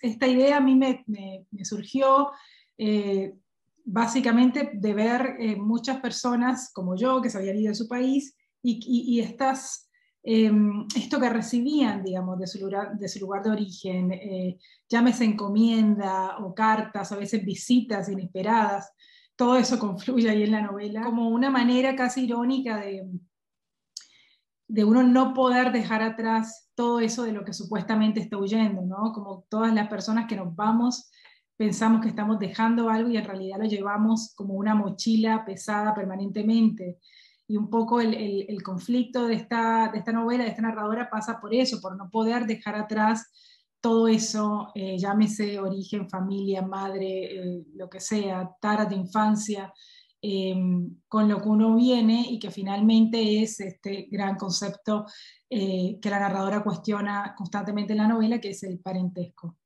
Esta idea a mí me, surgió eh, básicamente de ver eh, muchas personas como yo que se habían ido de su país y, estas, em, esto que recibían, digamos, de su lugar de, su lugar de origen, eh, llámese encomienda o cartas, a veces visitas inesperadas, todo eso confluye ahí en la novela, como una manera casi irónica de, de uno no poder dejar atrás todo eso de lo que supuestamente está huyendo, ¿no? Como todas las personas que nos vamos pensamos que estamos dejando algo y en realidad lo llevamos como una mochila pesada permanentemente. Y un poco el, conflicto de esta, de esta novela, de esta narradora, pasa por eso, por no poder dejar atrás todo eso, eh, llámese origen, familia, madre, eh, lo que sea, taras de infancia, eh, con lo que uno viene y que finalmente es este gran concepto que la narradora cuestiona constantemente en la novela, que es el parentesco.